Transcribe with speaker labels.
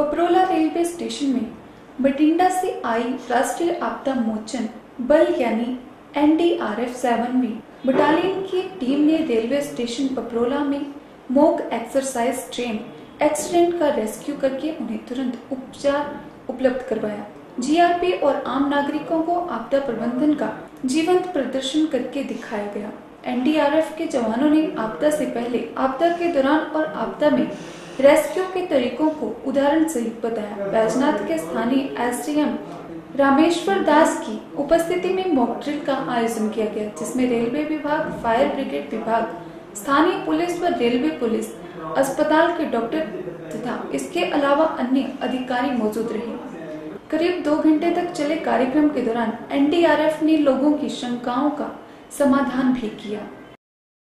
Speaker 1: Paprola railway station में बठिंडा से आई राष्ट्रीय आपदा मोचन बल यानी एनडीआरएफ में बटालियन की टीम ने रेलवे स्टेशन पपरोला में मोक एक्सरसाइज ट्रेन एक्सीडेंट का रेस्क्यू करके उन्हें तुरंत उपचार उपलब्ध करवाया। जीआरपी और आम नागरिकों को आपदा प्रबंधन का जीवंत प्रदर्शन करके दिखाया गया। एनडीआरएफ के जवानों ने आपदा से पहले आपदा के दौरान और आपदा में रेस्क्यू के तरीकों को उदाहरण सहित बताया। बैजनाथ के स्थानीय एसडीएम रामेश्वर दास की उपस्थिति में मॉक ड्रिल का आयोजन किया गया, जिसमें रेलवे विभाग फायर ब्रिगेड विभाग, स्थानीय पुलिस व रेलवे पुलिस, अस्पताल के डॉक्टर तथा इसके अलावा अन्य अधिकारी मौजूद रहे। करीब दो घंटे तक चले कार्यक्रम के दौरान एनडीआरएफ ने लोगों की शंकाओं का समाधान भी किया।